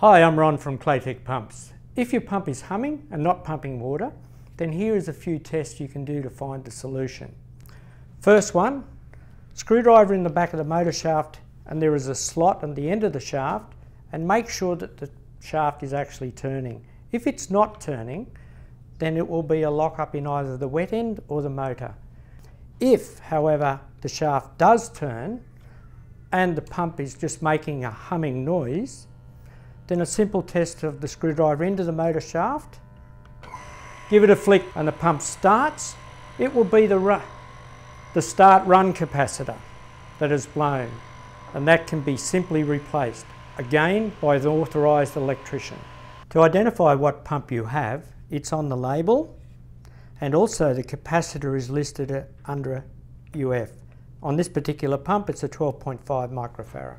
Hi, I'm Ron from Claytech Pumps. If your pump is humming and not pumping water, then here is a few tests you can do to find the solution. First one, screwdriver in the back of the motor shaft and there is a slot on the end of the shaft and make sure that the shaft is actually turning. If it's not turning, then it will be a lock up in either the wet end or the motor. If, however, the shaft does turn and the pump is just making a humming noise, then a simple test of the screwdriver into the motor shaft, give it a flick and the pump starts, it will be the, the start run capacitor that is blown and that can be simply replaced, again by the authorised electrician. To identify what pump you have, it's on the label and also the capacitor is listed under UF. On this particular pump it's a 12.5 microfarad.